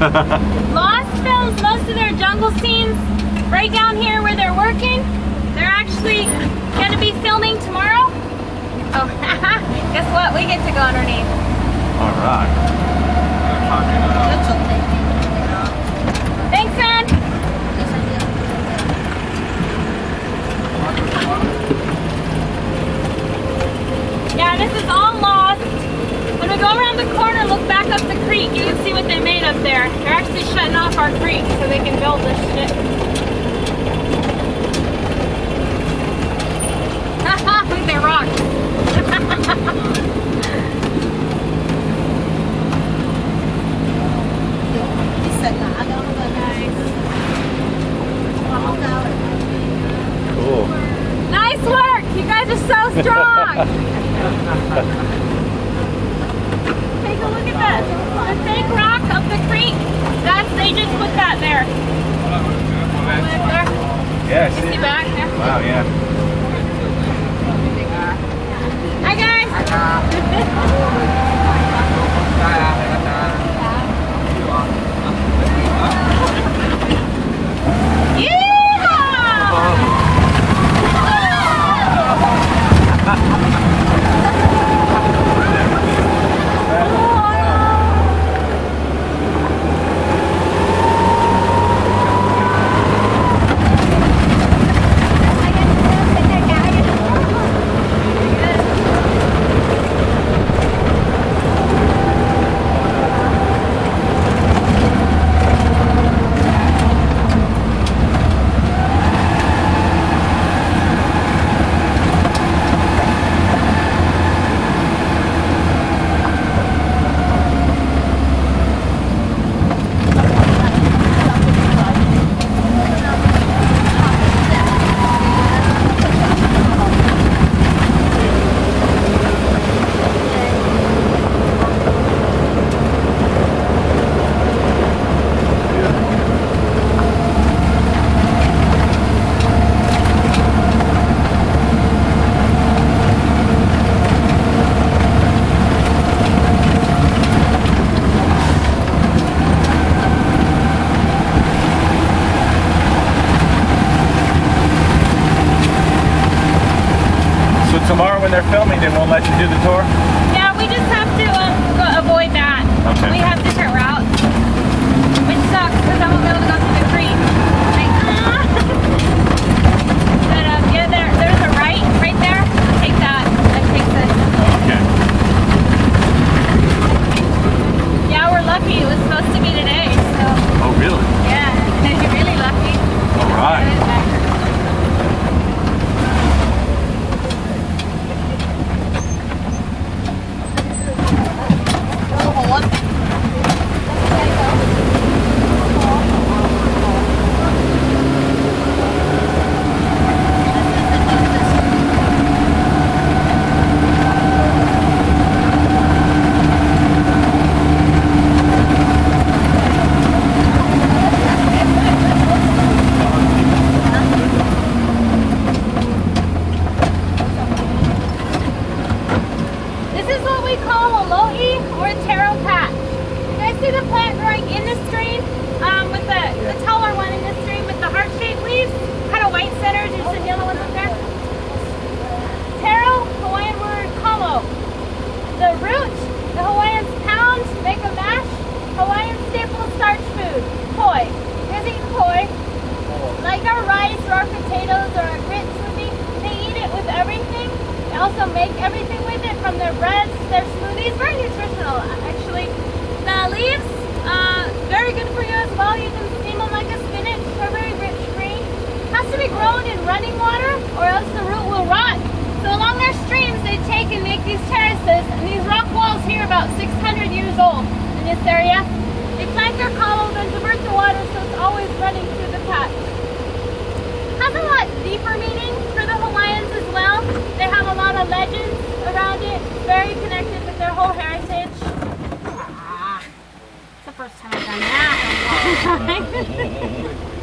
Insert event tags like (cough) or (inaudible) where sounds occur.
Lost. is them. Lost films most of their jungle scenes right down here where they're working. They're actually going to be filming tomorrow. Oh, (laughs) guess what? We get to go underneath. All right. Thanks, man. Yeah, this is all lost. When we go around the corner, look back up the creek, you can see what they made up there. They're actually shutting off our creek so they can build this shit. (laughs) Look at. Cool. Nice work! You guys are so strong! (laughs) Take a look at this. The fake rock up the creek. That's they just put that there. Right. Yeah, I see. see back there? Wow, yeah. Hi guys. (laughs) Yeehaw! So tomorrow when they're filming, they won't let you do the tour? Yeah, we just have to um, avoid that. Okay. We have different routes, which sucks because I won't be able to go through the creek. Like, ah. but um, yeah, there, there's a right right there. Take that. That takes us. Okay. Yeah, we're lucky. It was supposed to be today, so Oh, really? yeah, you're really lucky. All right. This is what we call a lo'i or a taro pat. You guys see plant in the stream um, with the, the taller one in the stream with the heart-shaped leaves? Kind of white centers, there's some yellow ones up there. Taro, Hawaiian word kalo. The root, the Hawaiians pound, make a mash. Hawaiian staple of starch food, poi. You guys eat poi? Like our rice or our potatoes or our grits smoothie, they eat it with everything. They also make everything with it from their breads, their smoothies. Very nutritional, actually. The leaves, very good for you as well. You can steam them like a spinach. Very rich green. Has to be grown in running water or else the root will rot. So along their streams, they take and make these terraces. And these rock walls here about 600 years old in this area. They plant their columns and divert the water so it's always running through the patch has a lot deeper meaning for the Hawaiians as well. They have a lot of legends around it, very connected with their whole heritage. Ah, it's the first time time. (laughs)